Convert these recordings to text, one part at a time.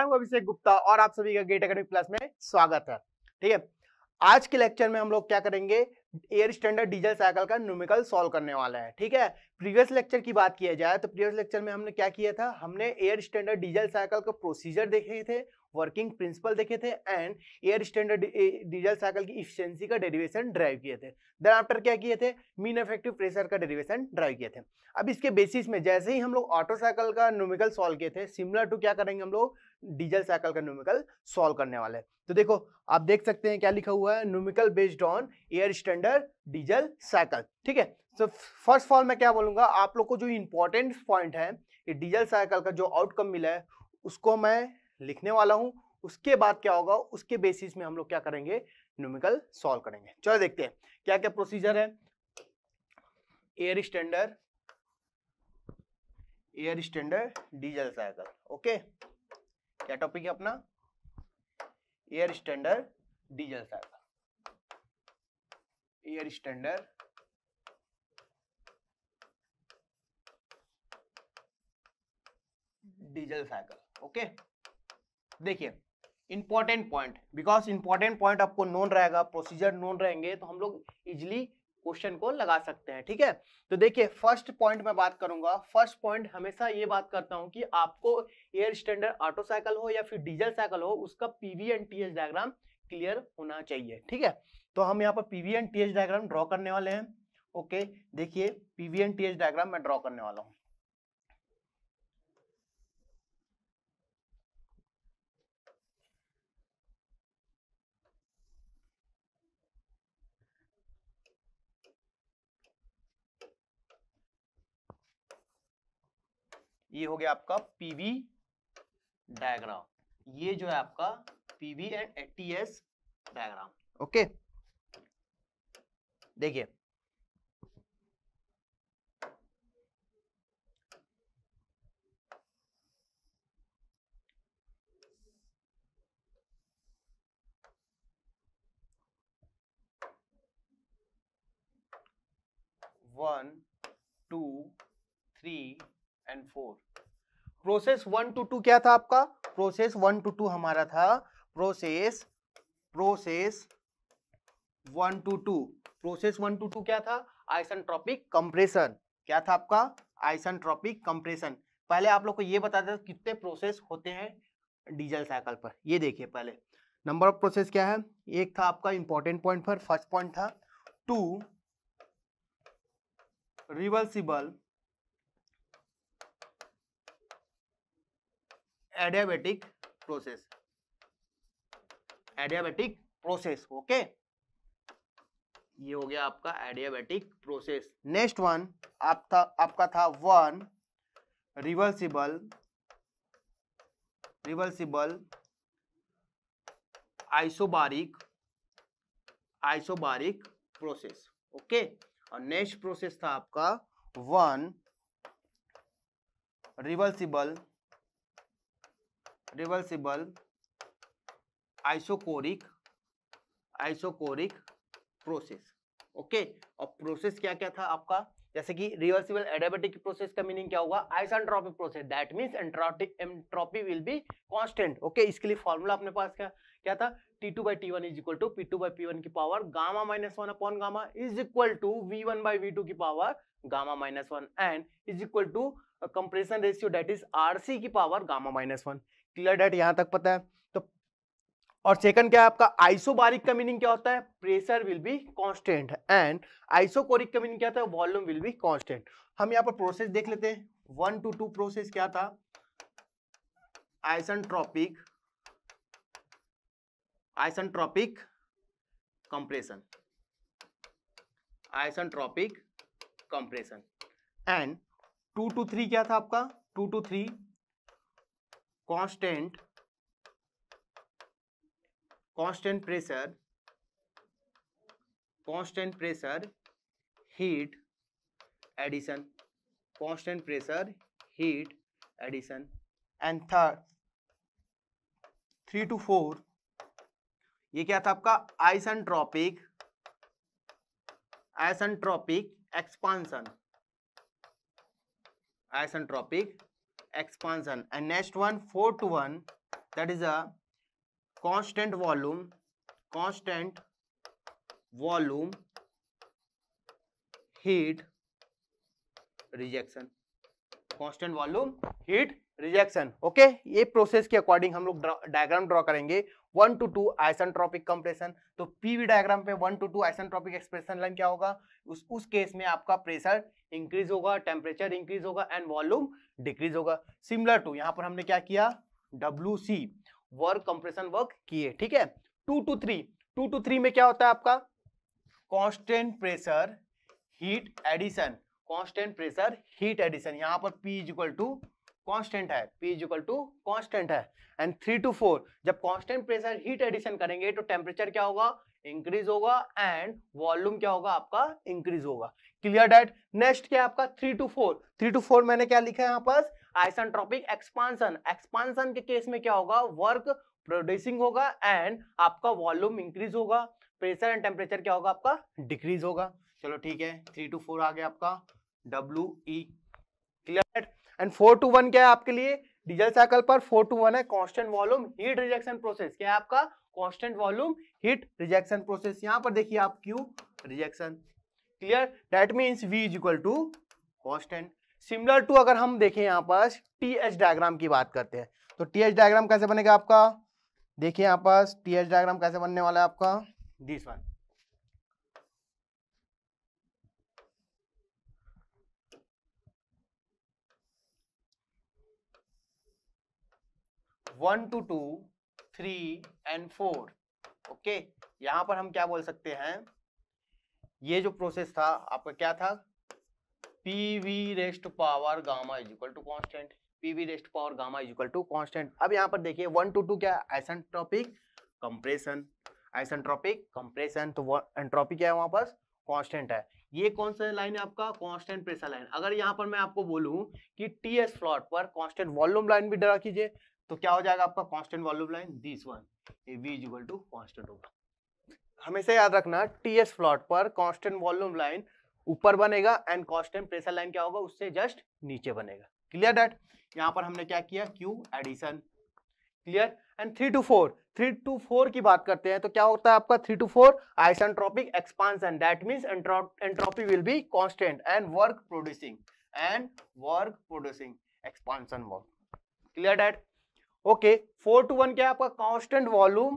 मैं हूँ अभिषेक गुप्ता और आप सभी का गेट अकेडमी प्लस में स्वागत है। ठीक है? आज के लेक्चर में हम लोग क्या करेंगे? एयर स्टैंडर्ड डीजल साइकिल का न्यूमेरिकल सॉल्व करने वाला है। ठीक है? प्रीवियस लेक्चर की बात किया जाए तो प्रीवियस लेक्चर में हमने क्या किया था? हमने एयर स्टैंडर्ड डीजल साइकिल का प्रोसीजर देखे थे वर्किंग प्रिंसिपल देखे थे and air standard diesel cycle की इफिशियंसी का डेरिवेशन ड्राइव किए थे। देन आफ्टर क्या किए थे? मीन इफ़ेक्टिव प्रेशर का डेरिवेशन ड्राइव किए थे। अब इसके बेसिस में जैसे ही हम लोग ऑटो साइकिल का न्यूमेरिकल सॉल्व किए थे सिमिलर टू क्या करेंगे हम लोग? डीजल साइकिल का न्यूमेरिकल सॉल्व करने वाले हैं। तो देखो, आप देख सकते हैं क्या लिखा हुआ है? Numerical based on air standard diesel cycle, ठीक है? तो फ़र्स्ट ऑफ़ ऑल मैं क्या बोलूँगा? आप लोग को जो इंपॉर्टेंट पॉइंट है, ये डीजल साइकिल का जो आउटकम मिला है, उसको मैं लिखने वाला हूँ। उसके बाद क्या होगा? उसके बेसिस में हम लोग क्या करेंगे? न्यूमेरिकल सॉल्व करेंगे। चलो देखते हैं क्या क्या प्रोसीजर है? Air standard air standard diesel cycle okay क्या टॉपिक है अपना? Air standard diesel cycle air standard diesel cycle okay देखिए important point because important point आपको नोन रहेगा प्रोसीजर नोन रहेंगे तो हम लोग इजिली क्वेश्चन को लगा सकते हैं, ठीक है? तो देखिए, फ़र्स्ट पॉइंट मैं बात करूँगा। फ़र्स्ट पॉइंट हमेशा ये बात करता हूँ कि आपको एयर स्टैंडर्ड ऑटो साइकिल हो या फिर डीजल साइकिल हो, उसका PV and TH diagram clear होना चाहिए, ठीक है? तो हम यहाँ पर PV and TH diagram draw करने वाले हैं, ओके? देखिए, पीवी एंड टीएच डायग्राम मैं ड्रॉ करने वाला हूँ। ये हो गया आपका पीवी डायग्राम। ये जो है आपका PV and ATS diagram. Okay? देखिए। One, two, three and four process one to two क्या था आपका? प्रोसेस वन टू टू हमारा था। Process process one to two process one to two क्या था? आइसनट्रॉपिक कंप्रेशन क्या था आपका? आइसनट्रॉपिक कंप्रेशन पहले आप लोग को ये बता दें कितने प्रोसेस होते हैं डीजल साइकिल पर। ये देखिए पहले। नंबर ऑफ़ प्रोसेस क्या है? एक था आपका इंपॉर्टेंट पॉइंट पर फ़र्स्ट पॉइंट था। Two reversible adiabatic process adiabatic process okay ये हो गया आपका एडियाबेटिक प्रोसेस नेक्स्ट वन आप था, आपका था one reversible reversible isobaric isobaric process okay और नेक्स्ट प्रोसेस था आपका one reversible reversible isochoric isochoric process okay और प्रोसेस क्या क्या था आपका? जैसे कि रिवर्सिबल एडियाबेटिक प्रोसेस का मीनिंग क्या होगा? Isotropic process that means entropic entropy will be constant okay इसके लिए फॉर्मूला अपने पास क्या क्या था? T2 two by T one is equal to P two by P one की power gamma minus one upon gamma is equal to V one by V two की power gamma minus one and is equal to compression ratio that is RC की power gamma minus one clear that यहाँ तक पता है। तो और second क्या है आपका? आइसोबारिक का मीनिंग क्या होता है? Pressure will be constant and isochoric का मीनिंग क्या होता है वॉल्यूम विल बी कांस्टेंट हम यहाँ पर प्रोसेस देख लेते हैं। वन टू टू प्रोसेस क्या था? Isentropic isentropic isentropic compression isentropic compression and two to three क्या था आपका? Two to three constant constant pressure constant pressure heat addition constant pressure heat addition and third three to four ये क्या था आपका? Isentropic isentropic expansion isentropic expansion and next one 4 to 1 that is a constant volume constant volume heat rejection. Constant volume heat rejection okay ये process के according हम लोग diagram draw करेंगे. One to two isentropic compression तो PV diagram पे one to two isentropic expression line क्या होगा? उस उस केस में आपका प्रेशर इंक्रीज होगा टेम्परेचर इंक्रीज होगा एंड वॉल्यूम डिक्रीज होगा। सिमिलर टू यहाँ पर हमने क्या किया? W C work compression work किए, ठीक है? Two to three two to three में क्या होता है आपका? Constant pressure heat addition constant pressure heat addition यहाँ पर P is equal to constant है P is equal to constant है। एंड थ्री टू फोर जब कॉन्स्टेंट प्रेशर हीट एडिशन करेंगे तो टेम्परेचर क्या होगा? इंक्रीज होगा एंड वॉल्यूम क्या होगा? आपका इंक्रीज होगा। क्लियर डेट नेक्स्ट क्या आपका? Three two four three two four मैंने क्या लिखा है यहाँ पर? आइसनट्रॉपिक एक्सपांसन एक्सपांसन के केस में क्या होगा? वर्क प्रोड्यूसिंग होगा एंड आपका वॉल्यूम इंक्रीज होगा। प्रेशर एंड टेम्परेचर क्या होगा आपका? डिक्रीज होगा। चलो ठीक है। थ्री टू फोर आ गया आपका। W E clear and four two one क्या है आपके लिए? डीजल साइकिल पर फोर टू वन है। Constant volume heat rejection process क्या है आपका? Constant volume heat rejection process यहाँ पर देखिए आप Q rejection clear that means v is equal to constant similar to अगर हम देखें यहाँ पर टी एच डायग्राम की बात करते हैं तो टी एच डायग्राम कैसे बनेगा आपका? देखिए यहाँ पर टी एच डायग्राम कैसे बनने वाला है आपका? This one one two two three and four okay यहाँ पर हम क्या बोल सकते हैं? ये जो प्रोसेस था, आपका क्या था? P V rest power gamma is equal to constant P V rest power gamma is equal to constant अब यहाँ पर देखिए वन टू टू क्या आइसेंट्रोपिक कंप्रेशन आइसेंट्रोपिक कंप्रेशन तो एंट्रोपी क्या है वहाँ पर? कांस्टेंट है। ये कौन सा लाइन है आपका? कांस्टेंट प्रेशर लाइन अगर यहाँ पर मैं आपको बोलूँ कि टी एस फ्लॉट पर कांस्टेंट वॉल्यूम लाइन भी ड्रा कीजिए तो क्या हो जाएगा आपका constant volume line this one A V is equal to constant होगा हमेशा याद रखना टी एस फ्लॉट पर कांस्टेंट वॉल्यूम लाइन ऊपर बनेगा एंड कांस्टेंट प्रेशर लाइन क्या होगा, उससे जस्ट नीचे बनेगा। क्लियर डेट यहाँ पर हमने क्या किया? Q addition clear and three two four three two four की बात करते हैं तो क्या होता है आपका? Three two four isentropic expansion that means entropy will be constant and work producing and work producing expansion work clear that okay four two one क्या है आपका? Constant volume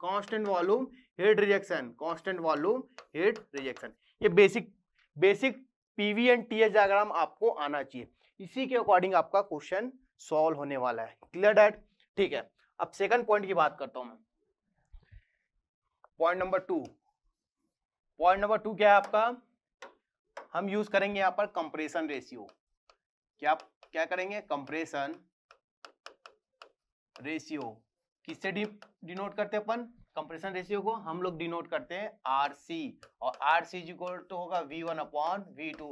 constant volume heat rejection constant volume heat rejection ये basic basic PV and TS diagram आपको आना चाहिए। इसी के according आपका क्वेश्चन सॉल्व होने वाला है। क्लियर डैट ठीक है। अब सेकंड पॉइंट की बात करता हूँ मैं। Point number two point number two क्या है आपका? हम यूज़ करेंगे यहाँ पर कंप्रेशन रेशियो क्या क्या करेंगे? कंप्रेशन रेशियो किससे डिनोट करते हैं अपन? कंप्रेशन रेशियो को हम लोग डिनोट करते हैं आर सी और आर सी जी को तो होगा V one upon V two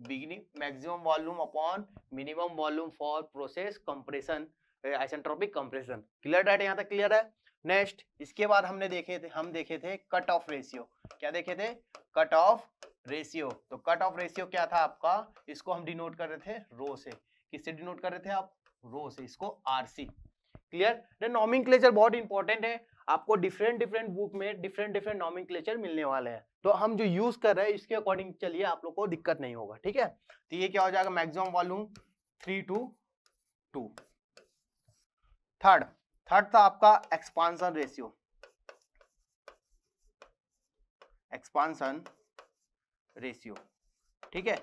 maximum volume upon minimum volume for process compression isentropic compression clear data यहाँ तक क्लियर है? नेक्स्ट इसके बाद हमने देखे थे, हम देखे थे कट ऑफ़ रेशियो क्या देखे थे? कट ऑफ़ रेशियो तो कट ऑफ़ रेशियो क्या था आपका? इसको हम डिनोट कर रहे थे रो से। किससे डिनोट कर रहे थे आप? रो से। इसको आरसी क्लियर नॉमिंक्लेचर बहुत इंपॉर्टेंट है। आपको डिफरेंट डिफरेंट बुक में डिफरेंट डिफरेंट नॉमिंक्लेचर मिलने वाले हैं। तो हम जो यूज़ कर रहे हैं, इसके अकॉर्डिंग चलिए आप लोग को दिक्कत नहीं होगा, ठीक है? तो ये क्या हो जाएगा? Maximum volume three two two third third था आपका एक्सपांसन रेशियो एक्सपांसन रेशियो ठीक है?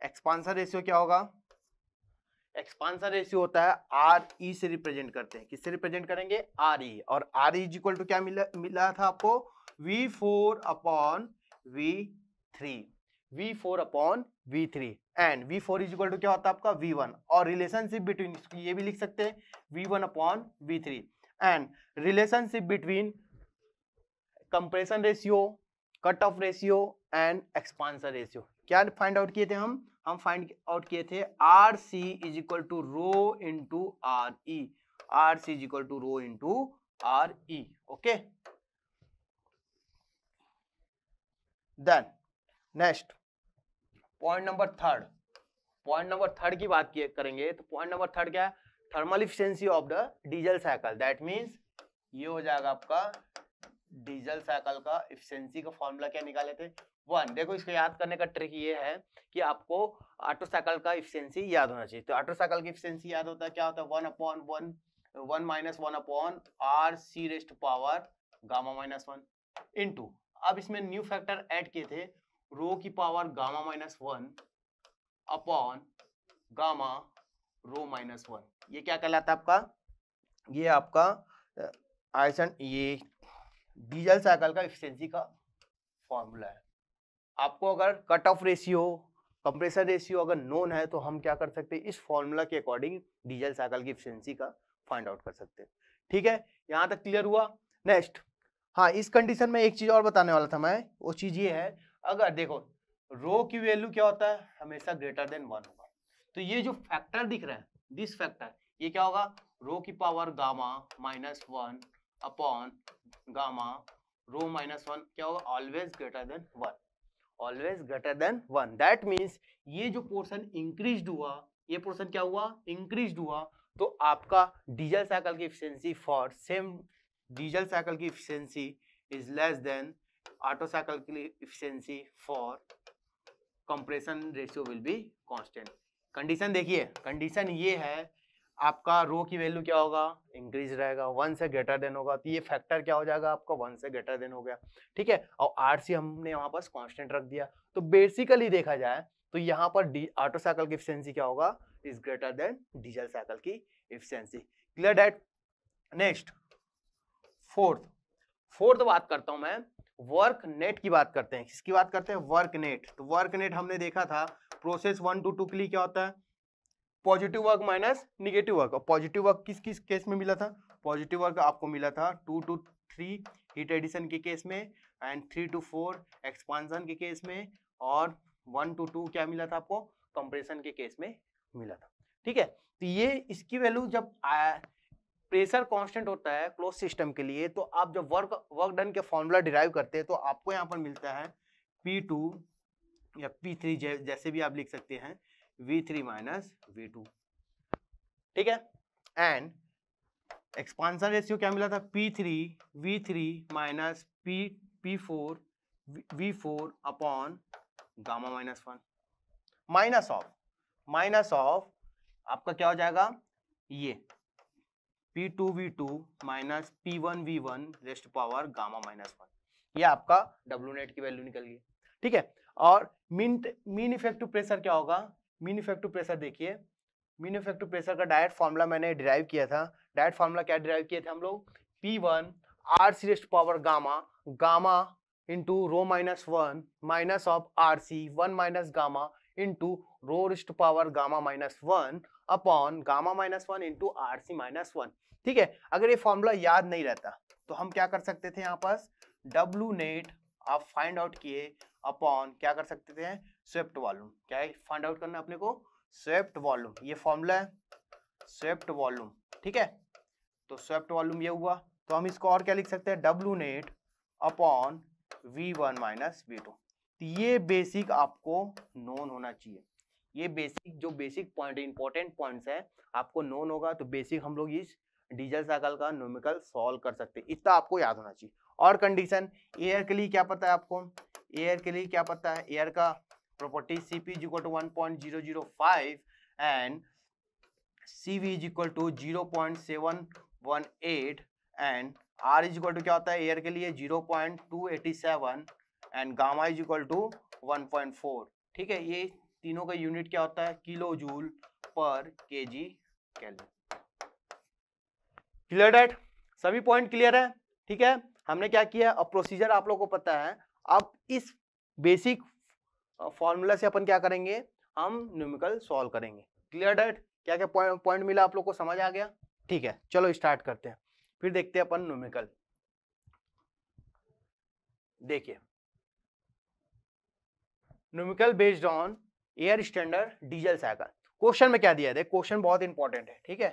एक्सपांसन रेशियो क्या होगा? एक्सपांसन रेशियो होता है आर ई e से रिप्रेजेंट करते हैं। किससे रिप्रेजेंट करेंगे? R E e. और आर ई इक्वल टू क्या मिला मिला था आपको? V four upon V three V four upon V three and V four is equal to क्या होता है आपका? वी वन और रिलेशनशिप बिटवीन ये भी लिख सकते हैं। V one upon V three and relationship between compression ratio cut off ratio and expansion ratio क्या फाइंड आउट किए थे हम? हम फाइंड आउट किए थे R C is equal to rho into R E R C is equal to rho into R E okay then next point number third point number third की बात करेंगे तो पॉइंट नंबर थर्ड क्या है? Thermal efficiency of the diesel cycle that means ये हो जाएगा आपका डीजल साइकिल का इफिशियंसी का फॉर्मूला क्या निकाले थे? वन, देखो इसको याद करने का ट्रिक ये है कि आपको ऑटो साइकिल का इफिशियंसी याद होना चाहिए। तो ऑटो साइकिल की इफिशियंसी याद होता है, क्या होता है? One upon one one minus one upon R C rest power gamma minus one into अब इसमें न्यू फैक्टर ऐड किए थे, रो की power gamma minus one upon gamma rho minus one. ये क्या कहलाता है आपका? ये आपका आयसन ये डीजल साइकिल का इफिशियंसी का फॉर्मूला है। आपको अगर cut off ratio compressor ratio अगर नोन है तो हम क्या कर सकते हैं? इस फॉर्मूला के अकॉर्डिंग डीजल साइकिल की इफिशियंसी का फाइंड आउट कर सकते हैं। ठीक है? यहाँ तक क्लियर हुआ? नेक्स्ट हाँ इस कंडीशन में एक चीज़ और बताने वाला था मैं। वो चीज़ ये है, अगर देखो रो की वैल्यू क्या होता है? हमेशा ग्रेटर देन वन होगा। तो ये जो फैक्टर दिख रहा है दिस फैक्टर ये क्या होगा? रो की power gamma minus one upon gamma rho minus one क्या होगा? Always greater than one always greater than one that means ये जो पोर्शन इंक्रीज हुआ, ये पोर्शन क्या हुआ? इंक्रीज हुआ। तो आपका डीजल साइकिल की efficiency for same diesel cycle की efficiency is less than Otto cycle की efficiency for compression ratio will be constant condition देखिए कंडीशन ये है आपका रो की वैल्यू क्या होगा? इंक्रीज रहेगा। वन से ग्रेटर देन होगा। तो ये फैक्टर क्या हो जाएगा आपका? वन से ग्रेटर देन हो गया। ठीक है? और आर सी हमने वहाँ पर कांस्टेंट रख दिया। तो बेसिकली देखा जाए तो यहाँ पर डी ऑटो साइकिल की इफिशियंसी क्या होगा? Is greater than diesel cycle की efficiency clear that next fourth fourth बात करता हूँ मैं। वर्क नेट की बात करते हैं। किसकी बात करते हैं? वर्क नेट तो वर्क नेट हमने देखा था। प्रोसेस वन टू टू के लिए क्या होता है? Positive work minus negative work. और पॉजिटिव वर्क किस किस केस में मिला था? पॉजिटिव वर्क आपको मिला था two two three heat addition के केस में and three two four expansion के केस में और वन टू टू क्या मिला था आपको? कंप्रेशन के केस में मिला था। ठीक है? तो ये इसकी वैल्यू जब प्रेशर कांस्टेंट होता है क्लोज सिस्टम के लिए तो आप जब वर्क वर्क डन के फॉर्मूला डिराइव करते हैं तो आपको यहाँ पर मिलता है पी टू या पी थ्री जैसे भी आप लिख सकते हैं। V three minus V two ठीक है? एंड एक्सपांसन रेशियो क्या मिला था? P three V three minus P P four V four upon gamma minus one minus of minus of आपका क्या हो जाएगा? ये। P two V two minus P one V one rest power gamma minus one ये आपका W net की value निकल गई। ठीक है? और मीन मीन इफ़ेक्टिव प्रेशर क्या होगा? मीन इफ़ेक्टिव प्रेशर देखिए। मीन इफ़ेक्टिव प्रेशर का डायरेक्ट फॉर्मूला मैंने डिराइव किया था। डायरेक्ट फॉर्मूला क्या डिराइव किए थे हम लोग? P one R C rest power gamma gamma into rho minus one minus of R C one minus gamma into rho rest power gamma minus one upon gamma minus one into R C minus one ठीक है? अगर ये formula याद नहीं रहता तो हम क्या कर सकते थे यहाँ पर डब्लू नेट आप फाइंड आउट किए अपॉन क्या कर सकते थे? Swept volume. क्या है? फाइंड आउट करना अपने को। स्वेप्ट वॉल्यूम, ये फॉर्मूला है। स्वेप्ट वॉल्यूम, ठीक है? तो स्वेप्ट वॉल्यूम ये हुआ। तो हम इसको और क्या लिख सकते हैं? W net upon V one minus V two. ये बेसिक आपको नोन होना चाहिए। ये बेसिक, जो बेसिक पॉइंट इंपॉर्टेंट पॉइंट्स है, आपको नोन होगा तो बेसिक हम लोग इस डीजल साइकिल का नोमिकल सॉल्व कर सकते हैं। इतना आपको याद होना चाहिए। और कंडीशन एयर के लिए क्या पता है आपको? एयर के लिए क्या पता है? एयर का two zero point seven one eight and R is equal to क्या होता है? एयर के लिए zero point two eighty seven and gamma is equal to one point four ठीक है? ये तीनों का यूनिट क्या होता है? किलो जूल पर K G calorie clear that सभी पॉइंट क्लियर है? ठीक है? हमने क्या किया? अब प्रोसीजर आप लोग को पता है। अब इस बेसिक फॉर्मूला से अपन क्या करेंगे? हम न्यूमिकल सॉल्व करेंगे। क्लियर डेट क्या क्या पॉइंट मिला आप लोग को? समझ आ गया? ठीक है, चलो स्टार्ट करते हैं। फिर देखते हैं अपन न्यूमिकल देखिए। Numerical based on air standard diesel cycle. Question में क्या दिया है? क्वेश्चन बहुत इंपॉर्टेंट है, ठीक है?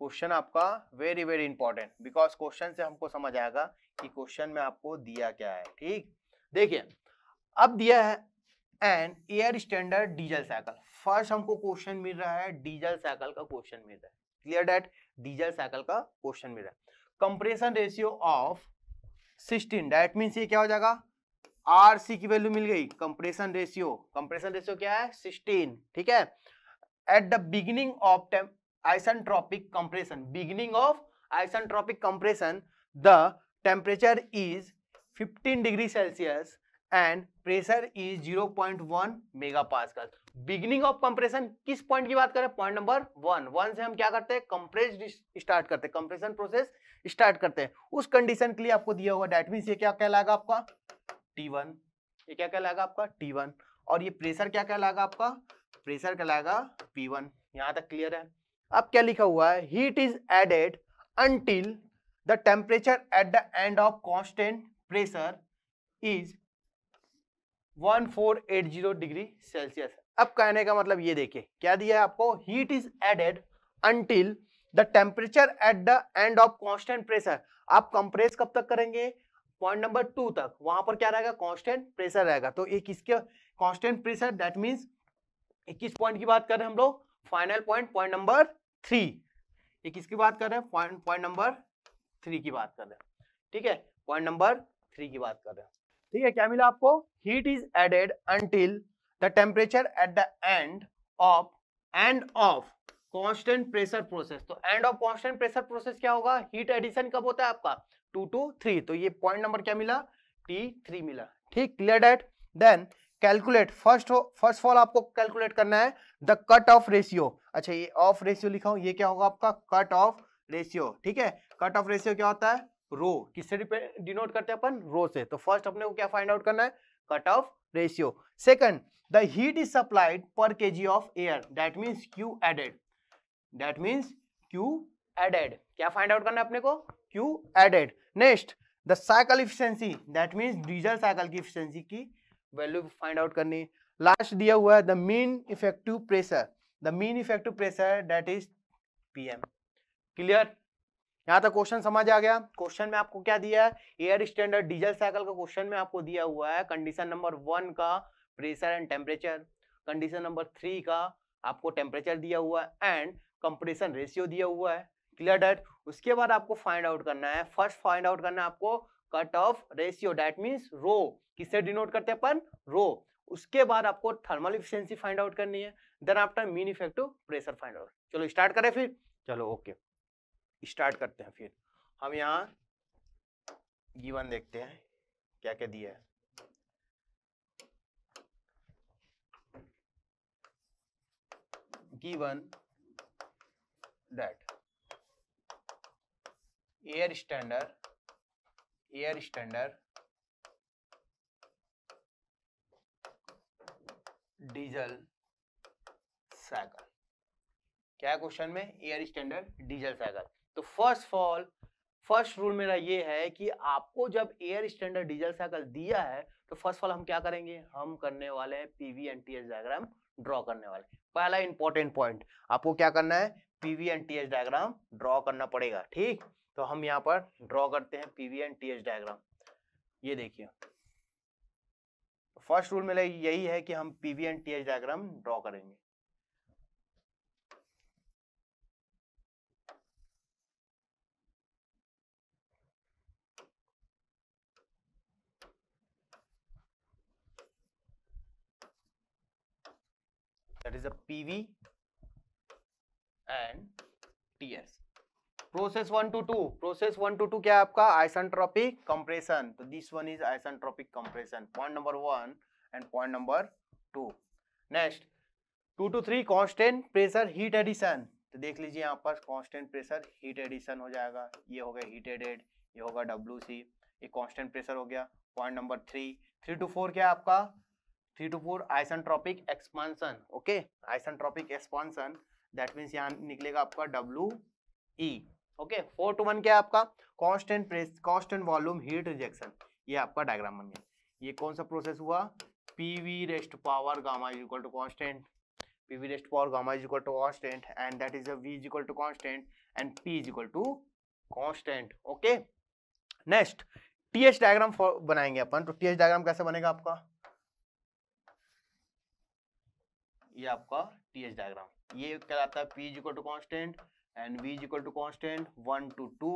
क्वेश्चन आपका very very important, because question से हमको समझ आएगा कि क्वेश्चन में आपको दिया क्या है, ठीक? देखिए, अब दिया है an air standard diesel cycle first हमको क्वेश्चन मिल रहा है डीजल साइकिल का क्वेश्चन मिल रहा है. क्लियर डेट डीजल साइकिल का क्वेश्चन मिल रहा है. Compression ratio of 16 that means ये क्या हो जाएगा? आर सी की वैल्यू मिल गई. कंप्रेशन रेशियो कंप्रेशन रेशियो क्या है? 16 ठीक है? At the beginning of isentropic compression. Beginning of isentropic compression, the temperature is 15 degree celsius and pressure is 0.1 megapascal beginning of compression किस पॉइंट की बात करें? पॉइंट नंबर वन वन से हम क्या करते हैं? कंप्रेस स्टार्ट करते हैं. कंप्रेशन प्रोसेस स्टार्ट करते हैं. उस कंडीशन के लिए आपको दिया हुआ डेट मीन ये क्या कहलाएगा आपका? T1 ये क्या कहलाएगा आपका? T1 और ये प्रेशर क्या कहलाएगा आपका? प्रेशर कहलाएगा P1 यहाँ तक क्लियर है? अब क्या लिखा हुआ है? Heat is added until the temperature at the end of constant pressure is 1480 degree celsius. अब कहने का मतलब ये देखिए, क्या दिया है आपको? Heat is added until the temperature at the end of constant pressure आप कंप्रेस कब तक करेंगे? पॉइंट नंबर टू तक। वहाँ पर क्या रहेगा? कांस्टेंट प्रेशर रहेगा। तो एक इसके कांस्टेंट प्रेशर दैट मींस किस पॉइंट की बात कर रहे हैं हम लोग। Final point point number three ये किसकी बात कर रहे हैं पॉइंट पॉइंट नंबर थ्री की बात कर रहे हैं। ठीक है? पॉइंट नंबर थ्री की बात कर रहे हैं। ठीक है, क्या मिला आपको? Heat is added until the temperature at the end of end of constant pressure process तो end of constant pressure process क्या होगा? हीट एडिशन कब होता है आपका? टू टू थ्री तो ये पॉइंट नंबर क्या मिला? टी थ्री मिला। ठीक clear that then calculate first first of all आपको कैलकुलेट करना है द कट ऑफ़ रेशियो अच्छा ये ऑफ़ रेशियो लिखा हूँ ये क्या होगा आपका? कट ऑफ़ रेशियो ठीक है कट ऑफ़ रेशियो क्या होता है? रो, किससे डिनोट करते हैं अपन? रो से। तो फ़र्स्ट अपने को क्या फाइंड आउट करना है? Cut off ratio second the heat is supplied पर KG of air that means Q added that means Q added क्या फाइंड आउट करना है अपने को? Q added next the cycle efficiency that means diesel cycle की efficiency की value find out करनी last दिया हुआ है the mean effective pressure the mean effective pressure that is PM clear यहाँ तक क्वेश्चन समझ आ गया। क्वेश्चन में आपको क्या दिया है? एयर स्टैंडर्ड डीजल साइकिल का क्वेश्चन में आपको दिया हुआ है। कंडीशन नंबर वन का pressure and temperature, condition number three का आपको टेम्परेचर दिया हुआ है एंड कंप्रेशन रेशियो दिया हुआ है। Clear that? उसके बाद आपको फाइंड आउट करना है। फ़र्स्ट फाइंड आउट करना है आपको cut off ratio that means rho. किससे डिनोट करते हैं अपन? रो। उसके बाद आपको थर्मल इफिशियंसी फाइंड आउट करनी है। Then after mean effective pressure find out. चलो स्टार्ट करें फिर। चलो, ओके। स्टार्ट करते हैं फिर। हम यहाँ गिवन देखते हैं, क्या क्या दिया है। given that air standard air standard diesel cycle. क्या क्वेश्चन में? Air standard diesel cycle. तो first of all first rule मेरा ये है कि आपको जब एयर स्टैंडर्ड डीजल साइकिल दिया है तो फ़र्स्ट ऑफ़ ऑल हम क्या करेंगे? हम करने वाले हैं PV and TS diagram draw करने वाले पहला इंपॉर्टेंट पॉइंट आपको क्या करना है? PV and TS diagram draw करना पड़ेगा, ठीक? तो हम यहाँ पर ड्रॉ करते हैं पीवी एंड टीएस डायग्राम ये देखिए। फ़र्स्ट रूल मेरा यही है कि हम PV and TH diagram draw करेंगे। That is a PV and TS process one to two process one to two क्या है आपका? आइसेंट्रोपिक कंप्रेशन तो this one is isentropic compression point number one and point number two next two to three constant pressure heat addition तो देख लीजिए यहाँ पर constant pressure heat addition हो जाएगा। ये हो गया हीट एडेड ये होगा डब्ल्यू सी ये कांस्टेंट प्रेशर हो गया। Point number three three to four क्या आपका? Three to four isentropic expansion okay? Isentropic expansion that means यहाँ निकलेगा आपका W E okay? Four to one क्या है आपका? Constant press constant volume heat rejection ये आपका डायग्राम बन गया। ये कौन सा प्रोसेस हुआ? PV raised power gamma is equal to constant PV raised power gamma is equal to constant and that is V is equal to constant and P is equal to constant okay? Next TH diagram बनाएँगे अपन। तो TH diagram कैसे बनेगा आपका? ये आपका T H diagram ये कहलाता है P is equal to constant and V is equal to constant one to two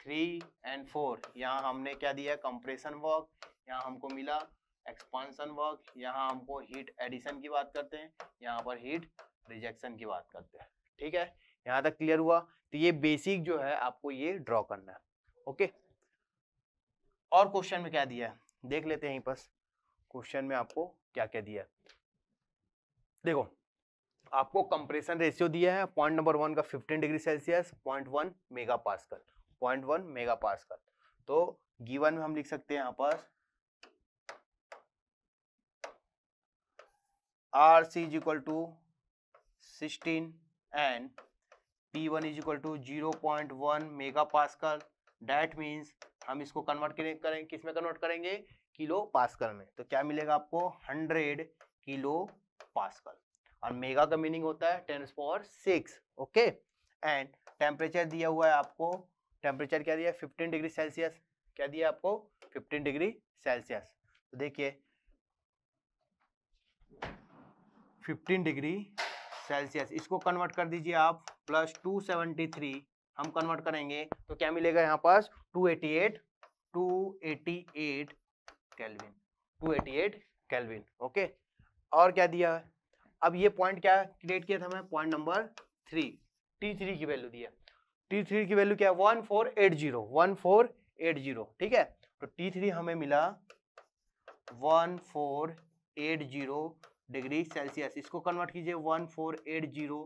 three and four यहाँ हमने क्या दिया? कंप्रेशन वर्क यहाँ हमको मिला एक्सपांसन वर्क यहाँ हमको हीट एडिशन की बात करते हैं। यहाँ पर हीट रिजेक्शन की बात करते हैं। ठीक है? यहाँ तक क्लियर हुआ? तो ये बेसिक जो है आपको ये ड्रॉ करना है। ओके और क्वेश्चन में क्या दिया है? देख लेते हैं यहीं पर क्वेश्चन में आपको क्या क्या दिया है? देखो, आपको कंप्रेशन रेशियो दिया है पॉइंट नंबर वन का 15 degree Celsius point one mega pascal point one mega pascal तो गिवन में हम लिख सकते हैं यहाँ पर R C is equal to sixteen and P one is equal to zero point one mega pascal that means हम इसको कन्वर्ट करें करें, किसमें कन्वर्ट करेंगे? किलो पास्कल में। तो क्या मिलेगा आपको? हंड्रेड किलो पास्कल और मेगा का मीनिंग होता है ten power six, okay? And temperature दिया हुआ है आपको टेम्परेचर क्या दिया फिफ्टीन डिग्री सेल्सियस। क्या दिया आपको? Fifteen degree Celsius. तो देखिए, फिफ्टीन डिग्री सेल्सियस। इसको कन्वर्ट कर दीजिए आप, प्लस टू सेवेंटी थ्री। हम कन्वर्ट करेंगे तो क्या मिलेगा यहाँ पास? Two eighty eight, two eighty eight kelvin. Two eighty eight kelvin, okay? और क्या दिया है? अब ये पॉइंट क्या क्रिएट किया था मैं point number three T three की वैल्यू दिया टी थ्री की वैल्यू क्या one four eight zero one four eight zero ठीक है? तो टी थ्री हमें मिला one four eight zero degree Celsius इसको कन्वर्ट कीजिए one four eight zero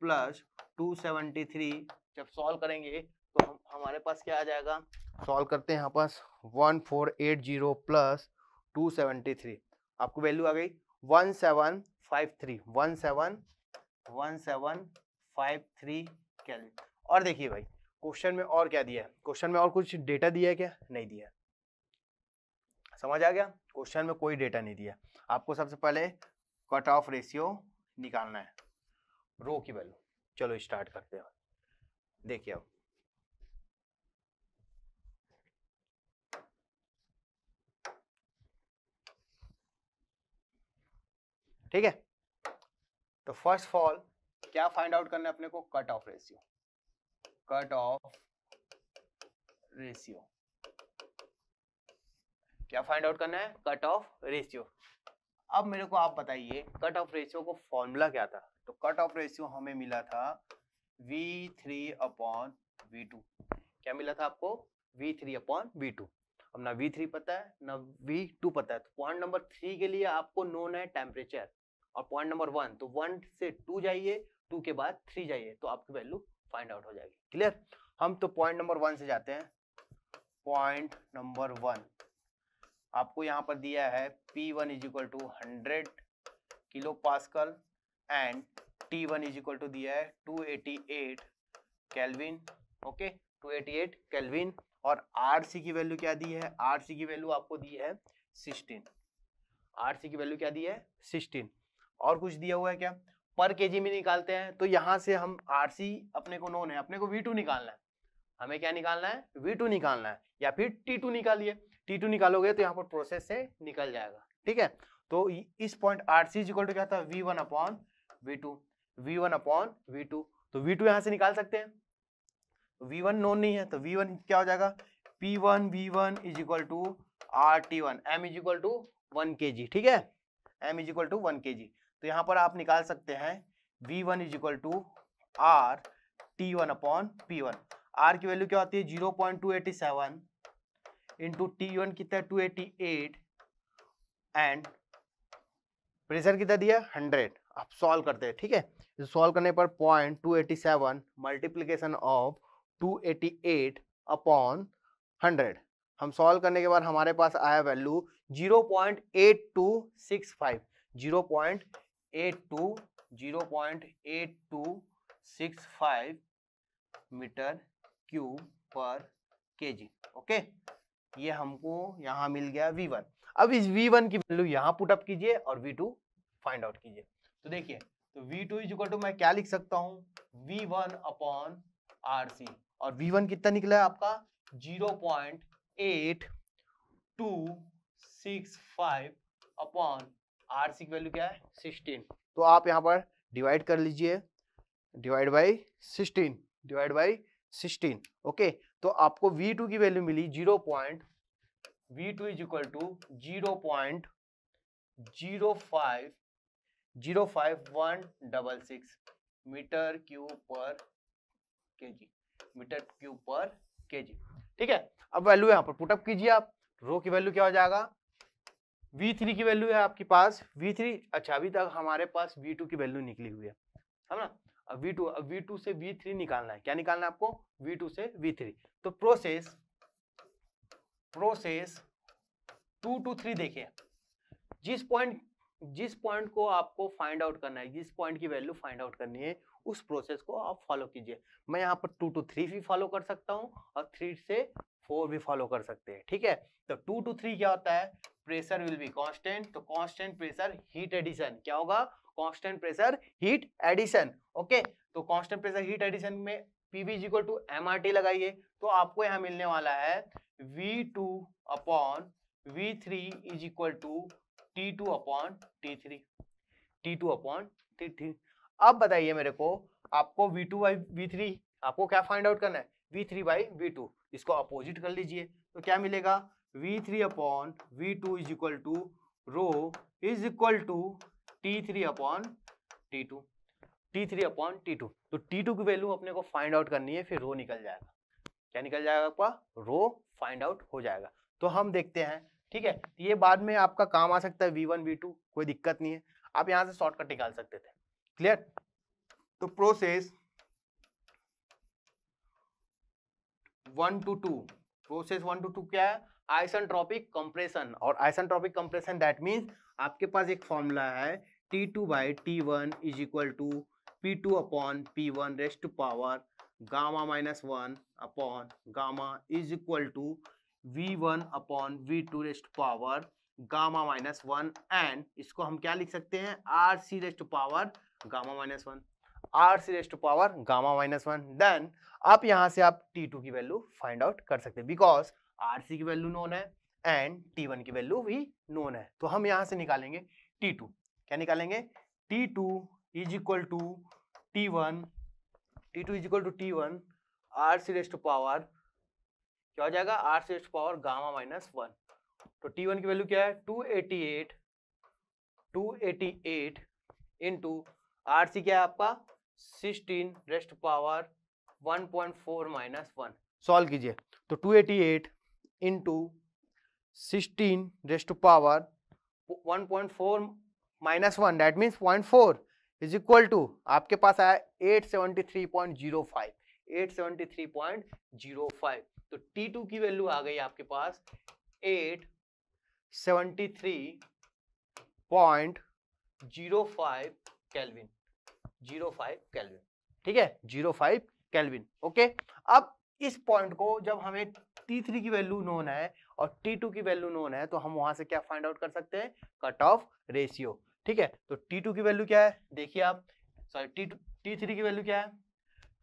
plus two seventy three जब सॉल्व करेंगे तो हम, हमारे पास क्या आ जाएगा? सॉल्व करते हैं यहाँ पास one four eight zero plus two seventy three आपको वैल्यू आ गई? One seven five three one seven one seven five three kelvin और देखिए भाई क्वेश्चन में और क्या दिया है? क्वेश्चन में और कुछ डेटा दिया है क्या? नहीं दिया समझ आ गया? क्वेश्चन में कोई डेटा नहीं दिया। आपको सबसे पहले कट ऑफ़ रेशियो निकालना है। रो की वैल्यू चलो स्टार्ट करते हैं। देखिए अब। ठीक है? तो फ़र्स्ट ऑफ़ ऑल क्या फाइंड आउट करना है अपने को? Cut off ratio cut off ratio क्या फाइंड आउट करना है? कट ऑफ़ रेशियो अब मेरे को आप बताइए कट ऑफ़ रेशियो को फॉर्मूला क्या था? तो कट ऑफ़ रेशियो हमें मिला था V three upon V two क्या मिला था आपको? V three upon V two अब ना V थ्री पता है, ना V टू पता है। तो पॉइंट नंबर थ्री के लिए आपको नोन है टेम्परेचर और पॉइंट नंबर वन तो वन से टू जाइए टू के बाद थ्री जाइए तो आपकी वैल्यू फाइंड आउट हो जाएगी। क्लियर हम तो पॉइंट नंबर वन से जाते हैं। पॉइंट नंबर वन आपको यहाँ पर दिया है P1 one is equal to hundred kilo pascal and T1 one is equal to दिया है 288 केल्विन ओके 288 केल्विन और RC की वैल्यू क्या दी है? RC की वैल्यू आपको दी है 16 RC की वैल्यू क्या दी है? 16 और कुछ दिया हुआ है क्या? पर केजी में निकालते हैं तो यहाँ से हम आरसी अपने को नोन है, अपने को वी निकालना है। हमें क्या निकालना है? वी निकालना है, या फिर टी निकालिए। टू निकालोगे तो यहाँ पर प्रोसेस से निकल जाएगा, ठीक है? तो इस point R C equal to क्या था? V one upon V two V one upon V two तो वी टू यहाँ से निकाल सकते हैं। वी वन नोन नहीं है तो वी वन क्या हो जाएगा? P one V one is equal to R T one M is equal to one K G ठीक है? M is equal to one K G तो यहाँ पर आप निकाल सकते हैं V one is equal to R T one upon P one R की वैल्यू क्या होती है? Zero point two eighty seven into T one कितना two eighty eight and pressure कितना दिया? हंड्रेड आप सॉल्व करते हैं, ठीक है? सॉल्व करने पर point two eighty seven multiplication of two eighty eight upon hundred हम सॉल्व करने के बाद हमारे पास आया value zero point eight two six five zero point eight two zero point eight two six five meter cube पर K जी okay? ये हमको यहाँ मिल गया वी वन अब इस वी वन की वैल्यू यहाँ पुटअप कीजिए और वी टू फाइंड आउट कीजिए। तो देखिए तो वी टू इज़ टू मैं क्या लिख सकता हूँ? V one upon R C और वी वन कितना निकला है आपका? Zero point eight two six five upon R C की वैल्यू क्या है? सिक्सटीन तो आप यहाँ पर डिवाइड कर लीजिए। Divide by sixteen divide by sixteen okay तो आपको वी टू की value milli zero point V two is equal to zero point zero five zero five one double six meter cube पर के जी metre cube पर K G ठीक है? अब value यहाँ पर पुटअप कीजिए आप। रो की वैल्यू क्या हो जाएगा? V3 की वैल्यू है आपके पास। V3 अच्छा अभी तक हमारे पास V2 की वैल्यू निकली हुई है। है ना अब V2 अब V2 से V3 निकालना है। क्या निकालना है आपको? V2 से V3 तो process process two to three देखिए। जिस पॉइंट जिस पॉइंट को आपको फाइंड आउट करना है, जिस पॉइंट की वैल्यू फाइंड आउट करनी है, उस प्रोसेस को आप फॉलो कीजिए। मैं यहाँ पर टू टू थ्री भी फॉलो कर सकता हूँ और थ्री से फोर भी फॉलो कर सकते हैं। ठीक है? तो टू टू थ्री क्या होता है? प्रेशर विल बी कांस्टेंट तो कांस्टेंट प्रेशर हीट एडिशन क्या होगा? Constant pressure heat addition okay तो कांस्टेंट प्रेशर हीट एडिशन में पीवी इक्वल टू एम लगाइए। तो आपको यहाँ मिलने वाला है V two upon V three is equal to T two upon T three T two upon T three अब बताइए मेरे को, आपको V two by V three आपको क्या फाइंड आउट करना है? V three by V two इसको अपोजिट कर लीजिए। तो क्या मिलेगा? V three upon V two is equal to rho is equal to T three upon T two T three upon T two तो टी टू की वैल्यू अपने को फाइंड आउट करनी है, फिर रो निकल जाएगा। क्या निकल जाएगा आपका? रो फाइंड आउट हो जाएगा। तो हम देखते हैं, ठीक है? ये बाद में आपका काम आ सकता है वी वन वी टू कोई दिक्कत नहीं है। आप यहाँ से शॉर्टकट निकाल सकते थे। क्लियर तो process one two two process one two two क्या है? आइसनट्रॉपिक कंप्रेशन, और आइसनट्रॉपिक कंप्रेशन दैट मीन्स आपके पास एक फॉर्मूला है T two by T one is equal to P two upon P one raised power gamma minus one upon gamma is equal to V one upon V two raised power gamma minus one and इसको हम क्या लिख सकते हैं? R C raised power gamma minus one R C rest power gamma minus one then आप यहाँ से आप टी टू की वैल्यू फाइंड आउट कर सकते हैं। बिकॉज़ आर सी की वैल्यू नोन है एंड टी वन की वैल्यू भी नोन है। तो हम यहाँ से निकालेंगे टी टू क्या निकालेंगे? T two is equal to T one T two is equal to T one R C raised power क्या हो जाएगा? R C raised power gamma minus one तो टी वन की वैल्यू क्या है? Two eighty eight two eighty eight into R C क्या है आपका? Sixteen raised power 1.4 minus one solve कीजिए। तो 288 eighty eight into sixteen raised power 1.4 minus one that means 0.4 is equal to आपके पास आया 873.05 873.05 तो T2 की वैल्यू आ गई आपके पास 873.05 केल्विन 05 केल्विन ठीक है? 05 केल्विन ओके अब इस पॉइंट को जब हमें T3 की वैल्यू नोन है और T2 की वैल्यू नोन है तो हम वहाँ से क्या फाइंड आउट कर सकते हैं? कट ऑफ़ रेशियो ठीक है? तो T2 की वैल्यू क्या है? देखिए आप सॉरी T2 T3 की वैल्यू क्या है?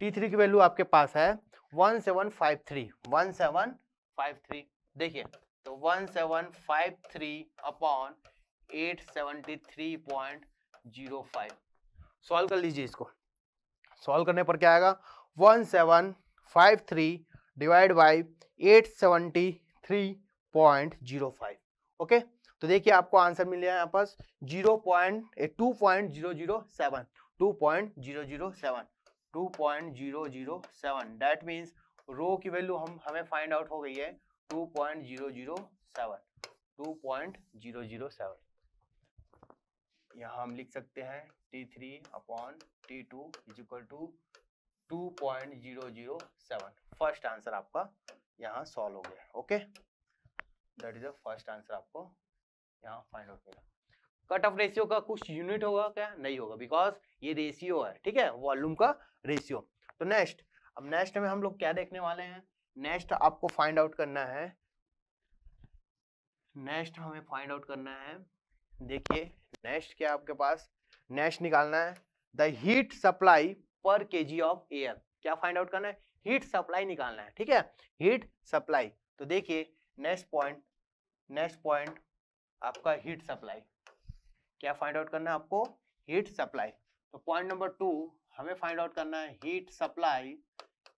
T3 की वैल्यू आपके पास है 1753 1753 देखिए तो 1753 अपॉन 873.05 सॉल्व कर लीजिए इसको। सॉल्व करने पर क्या आएगा? One seven five three divide by eight seventy three point zero five, okay? तो देखिए आपको आंसर मिल गया यहाँ पास, zero point two point zero zero seven, two point zero zero seven, two point zero zero seven that means rho की value हम, हमें find out हो गई है two point zero zero seven, two point zero zero seven. यहाँ हम लिख सकते हैं T three upon T two is equal to 2.007 first answer आपका यहाँ सॉल्व हो गया okay that is the first answer आपको यहाँ फाइंड आउट होगा कट ऑफ़ रेशियो का कुछ यूनिट होगा क्या? नहीं होगा बिकॉज़ ये रेशियो है, ठीक है? वॉल्यूम का रेशियो तो नेक्स्ट अब नेक्स्ट में हम लोग क्या देखने वाले हैं? नेक्स्ट आपको फाइंड आउट करना है। नेक्स्ट हमें फाइंड आउट करना है। देखिए नेक्स्ट क्या आपके पास? नेक्स्ट निकालना है। The heat supply per kg of air क्या फाइंड आउट करना है? हीट सप्लाई निकालना है, ठीक है? हीट सप्लाई तो देखिए, नेक्स्ट पॉइंट नेक्स्ट पॉइंट, आपका हीट सप्लाई। क्या फाइंड आउट करना है आपको? Heat supply. तो पॉइंट नंबर टू, हमें फाइंड आउट करना है heat supply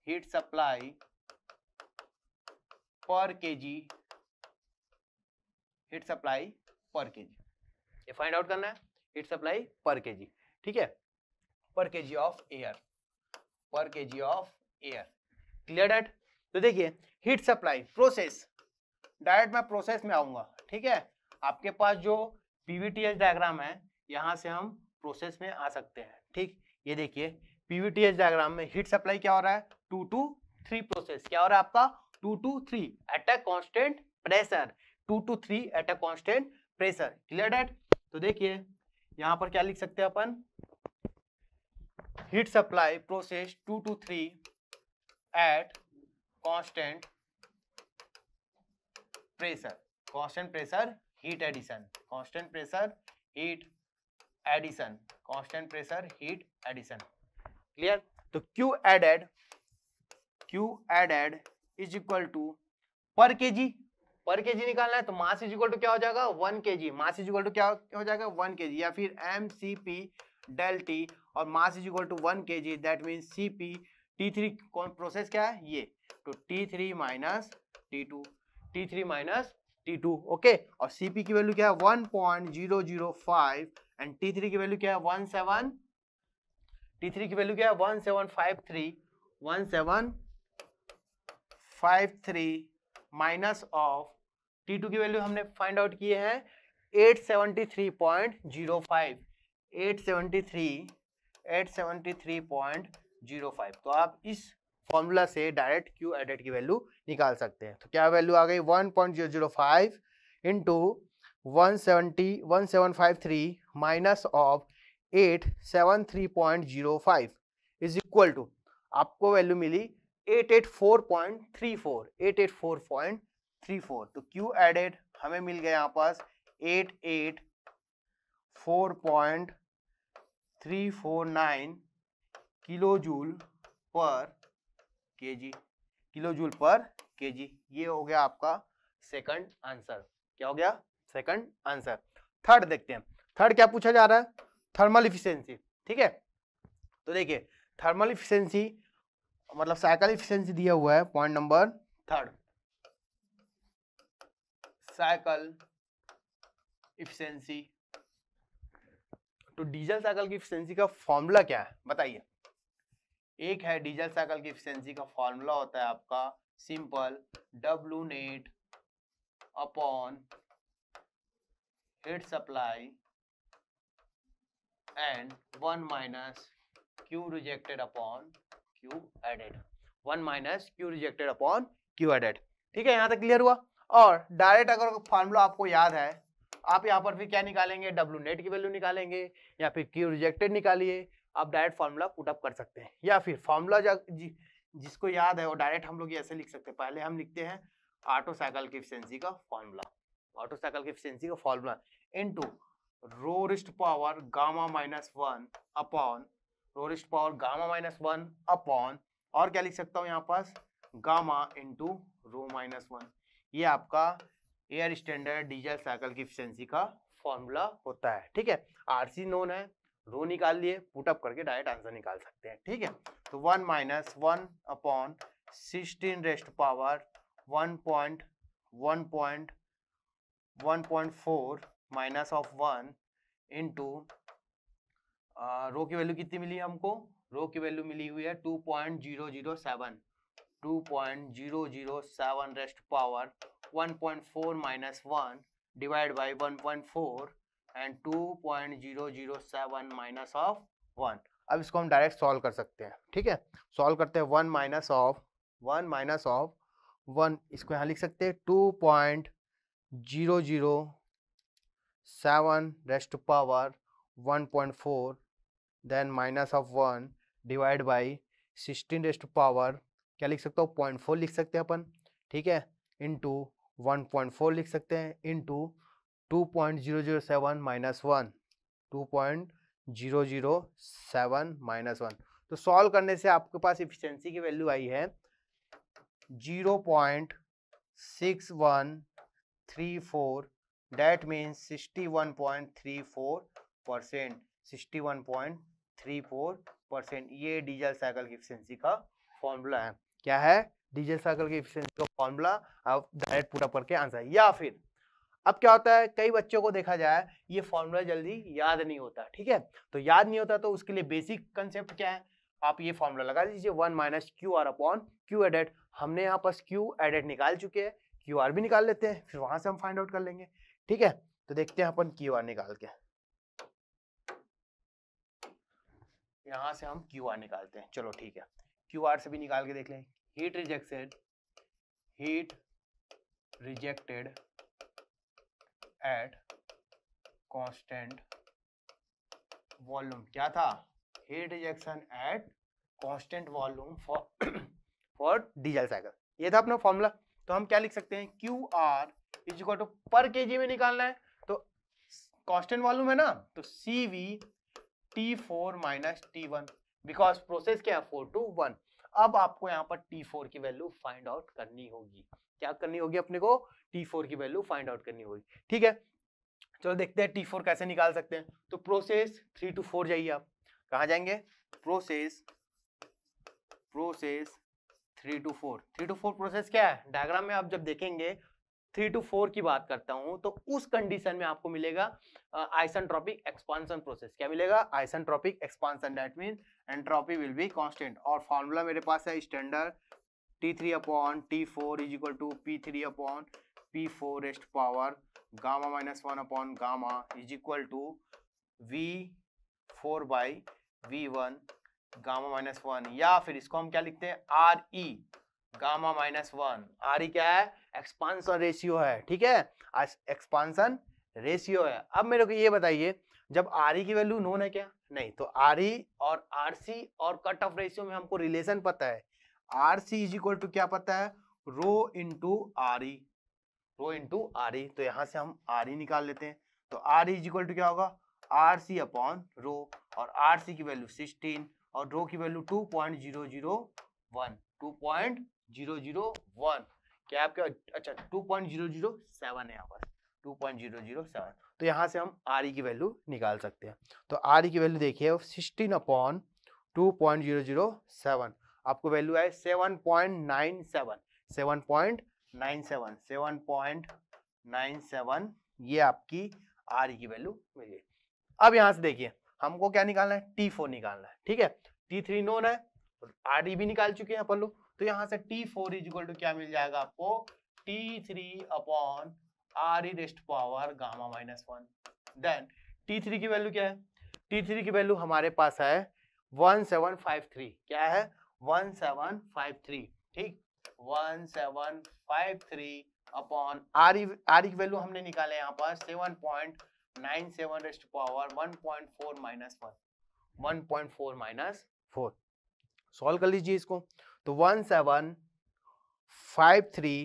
heat supply per kg, heat supply per kg. ये फाइंड आउट करना है, हीट सप्लाई पर केजी, ठीक है? Per kg of air, per kg of air. Clear that तो देखिए हीट सप्लाई प्रोसेस डायरेक्ट मैं प्रोसेस में आऊँगा, ठीक है? आपके पास जो पीवीटीएस डायग्राम है, यहाँ से हम प्रोसेस में आ सकते हैं, ठीक? ये देखिए पीवीटीएस डायग्राम में हीट सप्लाई क्या हो रहा है? टू टू थ्री प्रोसेस क्या हो रहा है आपका? Two two three at a constant pressure two two three at a constant pressure clear that तो देखिए, यहाँ पर क्या लिख सकते हैं अपन? Heat supply process two two three at constant pressure constant pressure heat addition constant pressure heat addition constant pressure heat addition clear तो Q added Q added is equal to per kg per K G निकालना है तो मास is equal to क्या हो जाएगा? One K G mass is equal to क्या हो जाएगा? वन के जी या फिर M C P del T और mass is equal to one K G that mean C P T three कौन प्रोसेस क्या है? ये। तो T three minus T two T three minus T two okay और CP की value क्या है? One point zero zero five and T three की वैल्यू क्या है? वन सेवन टी थ्री की वैल्यू क्या है? One seven five three one seven five three minus of T two की वैल्यू हमने फाइंड आउट किए हैं eight seventy three point zero five eight seventy three eight seventy three point zero five. तो आप इस formula से direct Q added की value निकाल सकते हैं। तो क्या वैल्यू आ गई? One point zero zero five into one seventy, one seven five three minus of eight seven three point zero five is equal to आपको वैल्यू मिली eight eight four point three four, eight eight four point three four. तो Q added हमें मिल गया यहाँ पास eight eight four point three four nine kilo joule per kg kilo joule per kg. ये हो गया आपका सेकंड आंसर क्या हो गया? सेकंड आंसर थर्ड देखते हैं। थर्ड क्या पूछा जा रहा है? थर्मल इफिशियंसी ठीक है? तो देखिए थर्मल इफिशियंसी मतलब साइकिल इफिशियंसी दिया हुआ है point number third cycle efficiency तो डीजल साइकिल की इफिशियंसी का फॉर्मूला क्या है? बताइए। एक है डीजल साइकिल की इफिशियंसी का फॉर्मूला होता है आपका simple W net upon heat supply and one minus Q rejected upon Q added one minus Q rejected upon Q added ठीक है, यहाँ तक क्लियर हुआ? और डायरेक्ट अगर फॉर्मूला आपको याद है, आप यहाँ पर फिर क्या निकालेंगे? डब्ल्यू नेट की वैल्यू निकालेंगे या फिर क्यू रिजेक्टेड निकालिए? आप डायरेक्ट फार्मूला पुटअप कर सकते हैं या फिर फार्मूला जि, जिसको याद है वो डायरेक्ट हम लोग ऐसे लिख सकते हैं। पहले हम लिखते हैं ऑटो साइकिल की एफिशिएंसी का फॉर्मूला ऑटो साइकिल की एफिशिएंसी का formula into rho raised power gamma minus one upon rho raised power gamma minus one upon और क्या लिख सकता हूँ यहाँ पास? Gamma into rho minus one ये आपका एयर स्टैंडर्ड डीजल साइकिल की एफिशिएंसी का फॉर्मूला होता है ठीक है? आरसी नोन है। रो निकाल लिए पुटअप करके डायरेक्ट आंसर निकाल सकते हैं, ठीक है? तो one minus one upon sixteen raised power one point one point one point four minus of one into rho की वैल्यू कितनी मिली हमको? रो की वैल्यू मिली हुई है two point zero zero seven two point zero zero seven raised power one point four minus one divide by one point four and two point zero zero seven minus of one अब इसको हम direct solve कर सकते हैं, ठीक है? Solve करते हैं one minus of one minus of one इसको यहाँ लिख सकते हैं two point zero zero seven raised power one point four then minus of one divide by sixteen raised power क्या लिख सकते हो? पॉइंट फोर लिख सकते हैं अपन, ठीक है? इंटू वन पॉइंट फोर लिख सकते हैं into two point zero zero seven minus one, two point zero zero seven minus one. तो सॉल्व करने से आपके पास इफिशियंसी की वैल्यू आई है zero point six one three four that means sixty one point three four percent 61.34 percent. ये diesel cycle की एफिशिएंसी का फॉर्मूला है। क्या है? डीजल साइकिल की एफिशिएंसी का फॉर्मूला, आप डायरेक्ट पूरा पढ़ के आंसर या फिर अब क्या होता है, कई बच्चों को देखा जाए, ये फॉर्मूला जल्दी याद नहीं होता, ठीक है? तो याद नहीं होता तो उसके लिए बेसिक कंसेप्ट क्या है? आप ये फॉर्मूला लगा दीजिए one minus Q R upon Q added हमने यहाँ पर क्यू एडेड निकाल चुके हैं क्यू आर भी निकाल लेते हैं, फिर वहाँ से हम फाइंड आउट कर लेंगे, ठीक है? तो देखते हैं अपन क्यू आर निकाल के। यहाँ से हम क्यू आर निकालते हैं, चलो ठीक है। क्यू आर से भी निकाल के देख लें heat rejected heat rejected at constant volume क्या था? Heat rejection at constant volume for for diesel cycle ये था अपना फॉर्मूला तो हम क्या लिख सकते हैं? Q R is equal to per K में निकालना है। तो कांस्टेंट वॉल्यूम है ना? तो C V T four minus T one because process क्या है? फोर टू वन अब आपको यहाँ पर टी फोर की वैल्यू फाइंड आउट करनी होगी। क्या करनी होगी अपने को? टी फोर की वैल्यू फाइंड आउट करनी होगी। ठीक है? चलो देखते हैं टी फोर कैसे निकाल सकते हैं। तो प्रोसेस थ्री टू फोर जाइए आप। कहा जाएँगे? Process process three two four three two four process क्या है? डायग्राम में आप जब देखेंगे थ्री टू फोर की बात करता हूँ तो उस कंडीशन में आपको मिलेगा आइसनट्रॉपिक एक्सपांसन प्रोसेस क्या मिलेगा? Isentropic expansion that mean entropy will be constant और फॉर्मूला मेरे पास है standard T three upon T four is equal to P three upon P four raised power gamma minus one upon gamma is equal to V four by V one gamma minus one या फिर इसको हम क्या लिखते हैं? R E gamma minus one R E क्या है? Expansion ratio है, ठीक है? एक्सपांसन रेशियो है। अब मेरे को ये बताइए, जब आर ई की वैल्यू नोन है क्या? नहीं तो आर ई और आर सी और कट ऑफ़ रेशियो में हमको रिलेशन पता है। R C is equal to क्या पता है? Rho into R E rho into R E तो यहाँ से हम आर ई निकाल लेते हैं। तो आर इज़ इक्वल टू क्या होगा? आर सी अपॉन रो और आर सी की वैल्यू सिक्सटीन और रो की value two point zero zero one two point zero zero one क्या आपका अच्छा two point zero zero seven है यहाँ पर। Two point zero zero seven तो यहाँ से हम आर ई की वैल्यू निकाल सकते हैं। तो आर ई की वैल्यू देखिए sixteen upon two point zero zero seven आपको वैल्यू है seven point nine seven seven point nine seven seven point nine seven, ये आपकी RE की वैल्यू मिली। अब यहाँ से देखिए, हमको क्या निकालना है? टी फोर निकालना है, ठीक है? टी थ्री नोन है आर भी निकाल चुके हैं अपन लोग। तो यहाँ से T four is equal to क्या मिल जाएगा आपको? T three upon R E raised power gamma minus one then T three की वैल्यू क्या है? टी थ्री की वैल्यू हमारे पास है वन सेवन फाइव थ्री क्या है? वन सेवन फाइव थ्री ठीक? One seven five three upon R R की वैल्यू हमने निकाले यहाँ पर seven point nine seven raised power one point four minus one one point four minus four solve कर लीजिए इसको। तो one seven five three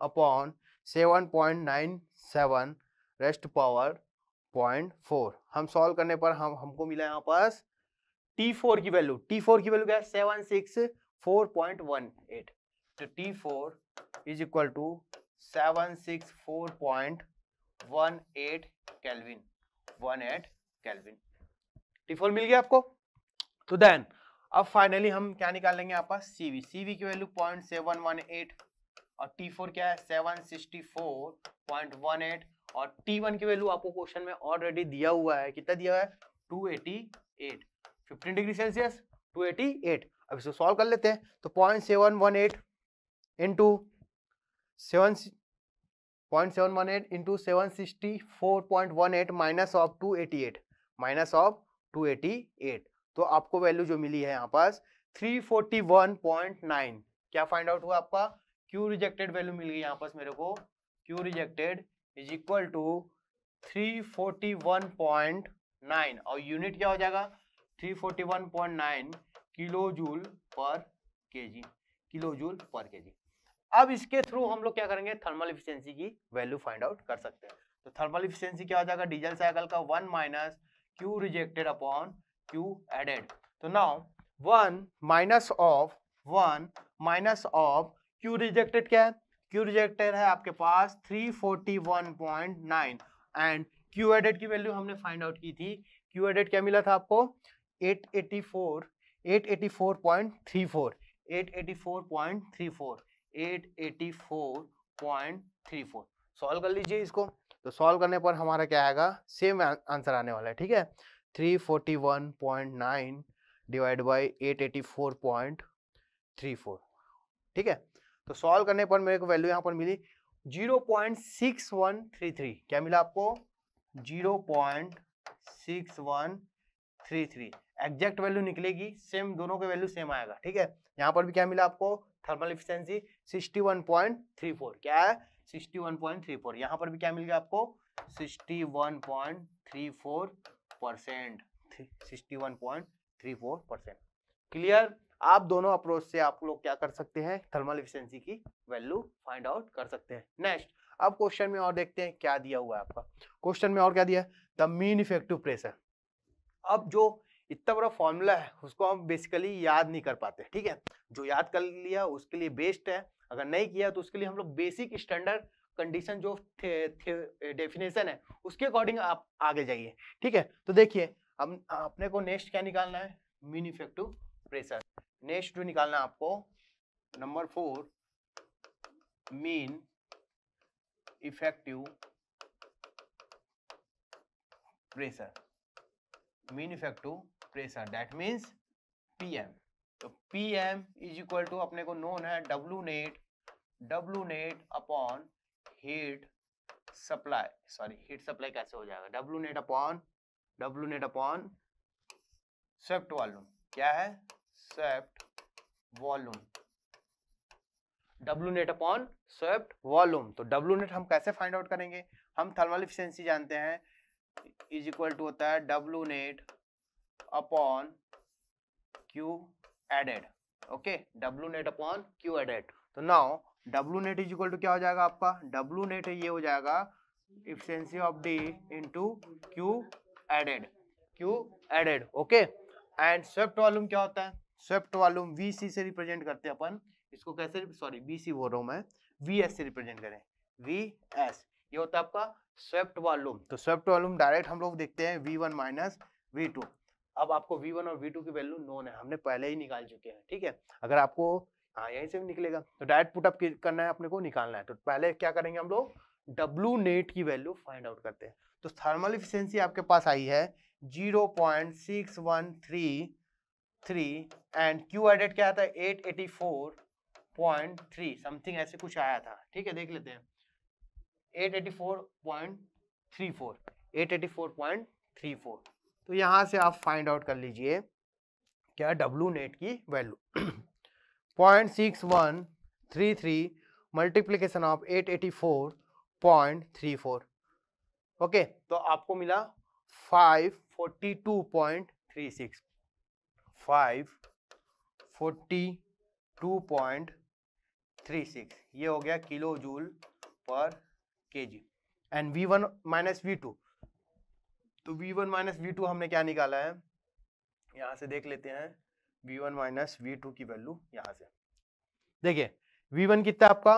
upon seven point nine seven raised power point four हम solve करने पर हम, हमको मिला यहाँ पास टी फोर की वैल्यू टी फोर की वैल्यू क्या है? Seven six four point one eight तो T four is equal to seven six four point one eight kelvin one eight kelvin T four मिल गया आपको? तो देन अब फाइनली हम क्या निकालेंगे पर? सीवी सीवी की value point seven one eight और टी फोर क्या है? Seven sixty four point one eight और टी वन की वैल्यू आपको क्वेश्चन में ऑलरेडी दिया हुआ है। कितना दिया हुआ है? Two eighty eight fifteen degree Celsius two eighty eight अब इसको सॉल्व कर लेते हैं। तो point seven one eight into seven point seven one eight into seven sixty four point one eight minus of two eighty eight minus of two eighty eight तो आपको value जो मिली है यहाँ पास three forty one point nine क्या find out हुआ आपका? Q rejected value मिल गई यहाँ पास मेरे को। Q rejected is equal to three forty one point nine और यूनिट क्या हो जाएगा? Three forty one point nine kilo joule per K G kilo joule पर के जी अब इसके थ्रू हम लोग क्या करेंगे? थर्मल इफिशियंसी की वैल्यू फाइंड आउट कर सकते हैं। तो थर्मल इफिशियंसी क्या हो जाएगा? डीजल साइकिल का one minus Q rejected upon Q added तो now one minus of one minus of Q rejected क्या है? क्यू रिजेक्टेड है आपके पास 341.9 एंड क्यू एडेड की वैल्यू हमने फाइंड आउट की थी। क्यू एडेड क्या मिला था आपको? 884 884.34 884.34 884.34 सॉल्व कर लीजिए इसको। तो सॉल्व करने पर हमारा क्या आएगा? सेम आंसर आने वाला है, ठीक है? 341.9 डिवाइड बाई 884.34 ठीक है? तो सॉल्व करने पर मेरे को वैल्यू यहाँ पर मिली 0.6133 क्या मिला आपको? 0.6133 एग्जैक्ट वैल्यू निकलेगी, सेम दोनों के वैल्यू सेम आएगा, ठीक है? यहाँ पर भी क्या मिला आपको? थर्मल इफिशियंसी 61.34 क्या है? 61.34 यहाँ पर भी क्या मिल गया आपको? 61.34 परसेंट 61.34 परसेंट क्लियर आप दोनों अप्रोच से आप लोग क्या कर सकते हैं? थर्मल इफिशियंसी की वैल्यू फाइंड आउट कर सकते हैं। नेक्स्ट अब क्वेश्चन में और देखते हैं क्या दिया हुआ है आपका। क्वेश्चन में और क्या दिया द मीन इफ़ेक्टिव प्रेशर अब जो इतना बड़ा फॉर्मूला है, उसको हम बेसिकली याद नहीं कर पाते। ठीक है? जो याद कर लिया उसके लिए बेस्ट है। अगर नहीं किया तो उसके लिए हम लोग बेसिक स्टैंडर्ड कंडीशन जो डेफिनेशन है, उसके अकॉर्डिंग आप आगे जाइए, ठीक है? तो देखिए अब अपने को नेक्स्ट क्या निकालना है? मीन इफ़ेक्टिव प्रेशर नेक्स्ट जो निकालना आपको number four mean effective pressure mean effective pressure that means PM तो P M is equal to अपने को नोन है W net W net upon heat supply sorry heat supply कैसे हो जाएगा? W net upon W net upon swept volume क्या है? Swept volume W net upon swept volume तो W net हम कैसे फाइंड आउट करेंगे? हम थर्मल इफिशियंसी जानते हैं. इज़ इक्वल टू होता है W net upon Q added okay W net upon Q added तो now W net is equal to क्या हो जाएगा आपका? डब्लू नेट ये हो जाएगा efficiency of D into Q added Q added okay and swept volume क्या होता है? स्वेप्ट वॉल्यूम वी सी से रिप्रेजेंट करते हैं अपन। इसको कैसे सॉरी बी सी बोल रहा हूँ मैं। वी एस से रिप्रेजेंट करें। वी एस ये होता है आपका स्वेप्ट वॉल्यूम तो स्वेप्ट वॉल्यूम डायरेक्ट हम लोग देखते हैं V one minus V two अब आपको वी वन और वी टू की वैल्यू नोन है, हमने पहले ही निकाल चुके हैं, ठीक है? अगर आपको हाँ यहीं से भी निकलेगा तो डायरेक्ट पुटअप करना है, अपने को निकालना है तो पहले क्या करेंगे हम लोग? डब्लू नेट की वैल्यू फाइंड आउट करते हैं। तो थर्मल इफिशियंसी आपके पास आई है zero point six one three three and Q added क्या आता है? Eight eighty four point three something ऐसे कुछ आया था, ठीक है? देख लेते हैं। Eight eighty four point three four eight eighty four point three four तो यहाँ से आप फाइंड आउट कर लीजिए, क्या डब्लू नेट की value point six one three three multiplication of eight eighty four point three four okay तो आपको मिला five forty two point three six five forty two point three six ये हो गया kilo joule per K G and V one minus V two तो V one minus V two हमने क्या निकाला है? यहाँ से देख लेते हैं। V one minus V two की वैल्यू यहाँ से। देखिए वी वन कितना आपका?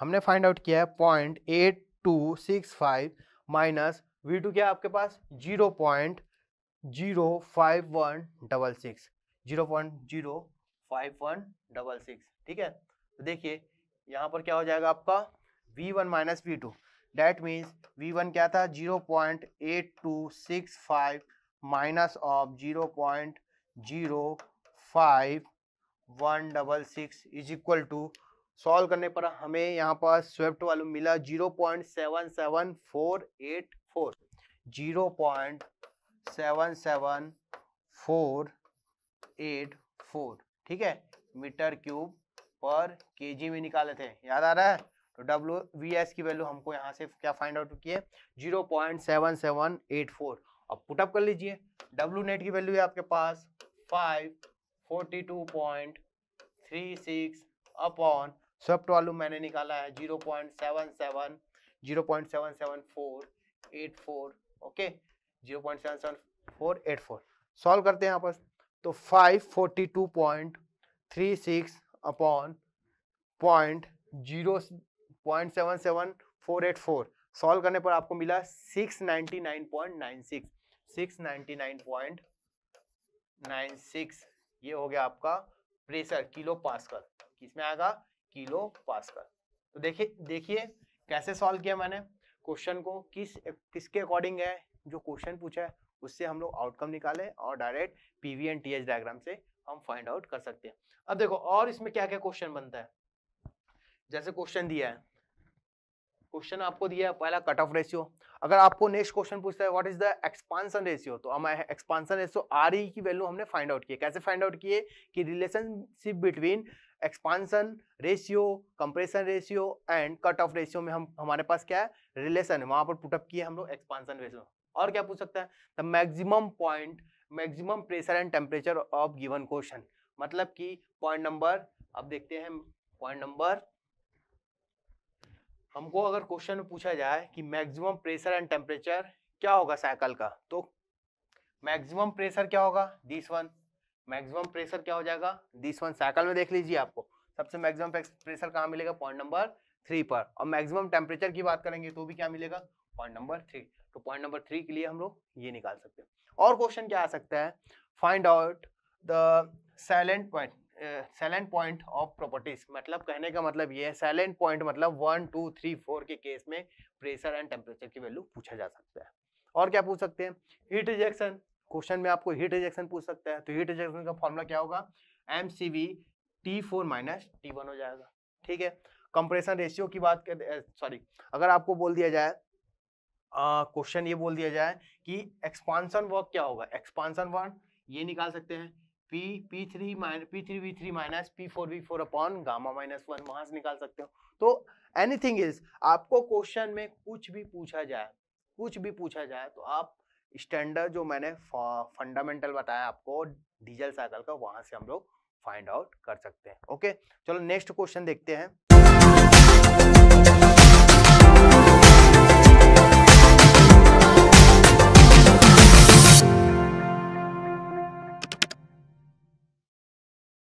हमने फाइंड आउट किया है point eight two six five minus V two क्या आपके पास? Zero point zero five one double six. Zero point zero five one double six. ठीक है? तो देखिए, यहाँ पर क्या हो जाएगा आपका? V one minus V two. That means V one क्या था? Zero point eight two six five minus of zero point zero five one double six is equal to solve करने पर हमें यहाँ पर स्वेप्ट वालू मिला zero point seven seven four eight four zero point seven seven four eight four ठीक है? Metre cube पर KG में निकाले थे। याद आ रहा है? तो डब्ल्यू वी एस की वैल्यू हमको यहाँ से क्या फाइंड आउट किए zero point seven seven eight four अब पुटअप कर लीजिए। डब्ल्यू नेट की वैल्यू है आपके पास five forty two point three six upon swept volume मैंने निकाला है zero point seven seven zero point seven seven four eight four okay zero point seven seven four eight four solve करते हैं पर तो five forty two point three six upon point zero point seven seven four eight four solve करने पर आपको मिला six ninety nine point nine six six ninety nine point nine six ये हो गया आपका प्रेशर किलो पास्कल किसमें आएगा? किलो पास्कल तो देखिए देखिए कैसे सॉल्व किया मैंने क्वेश्चन को, किस, किसके अकॉर्डिंग है? जो क्वेश्चन पूछा है, उससे हम लोग आउटकम निकाले और direct PV and TH diagram से हम फाइंड आउट कर सकते हैं। अब देखो, और इसमें क्या क्या क्वेश्चन बनता है? जैसे क्वेश्चन दिया है। क्वेश्चन आपको दिया है, पहला कट ऑफ़ रेशियो अगर आपको नेक्स्ट क्वेश्चन पूछता है what is the expansion ratio तो हम एक्सपांशन रेशियो आर ई की वैल्यू हमने फाइंड आउट किए कैसे फाइंड आउट किए कि relationship between expansion ratio compression ratio and cut off ratio में हम, हमारे पास क्या है? रिलेशन है। वहाँ पर पुटअप किए हम लोग एक्सपांशन रेशियो और क्या पूछ सकता है? The maximum point maximum pressure and temperature of given question मतलब कि पॉइंट नंबर अब देखते हैं पॉइंट नंबर हमको अगर क्वेश्चन पूछा जाए कि मैक्सिमम प्रेशर एंड टेम्परेचर क्या होगा साइकिल का तो मैक्सिमम प्रेशर क्या होगा? This one. मैक्सिमम प्रेशर क्या हो जाएगा? This one. साइकिल में देख लीजिए आपको, सबसे मैक्सिमम प्रेशर कहाँ मिलेगा? पॉइंट नंबर थ्री पर। और मैक्सिमम टेम्परेचर की बात करेंगे तो भी क्या मिलेगा? Point number three. तो पॉइंट नंबर थ्री के लिए हम लोग ये निकाल सकते हैं। और क्वेश्चन क्या आ सकता है? Find out the salient point. Salient point of properties मतलब कहने का मतलब ये है साइलेंट पॉइंट मतलब वन टू थ्री फोर के केस में प्रेशर एंड टेम्परेचर की वैल्यू पूछा जा सकता है। और क्या पूछ सकते हैं? हीट रिजेक्शन क्वेश्चन में आपको हीट रिजेक्शन पूछ सकता है। तो हीट रिजेक्शन का फॉर्मूला क्या होगा? M C V T four minus T one हो जाएगा। ठीक है? कंप्रेशन रेशियो की बात कर सॉरी अगर आपको बोल दिया जाए क्वेश्चन ये बोल दिया जाए कि एक्सपांसन वर्क क्या होगा? एक्सपांसन वर्क ये निकाल सकते हैं। P P three minus P three V three minus P four V four upon gamma minus one वहाँ से निकाल सकते हो। तो एनीथिंग इज़ आपको क्वेश्चन में कुछ भी पूछा जाए, कुछ भी पूछा जाए तो आप स्टैंडर्ड जो मैंने फंडामेंटल बताया आपको डीजल साइकिल का, वहाँ से हम लोग फाइंड आउट कर सकते हैं। ओके चलो नेक्स्ट क्वेश्चन देखते हैं।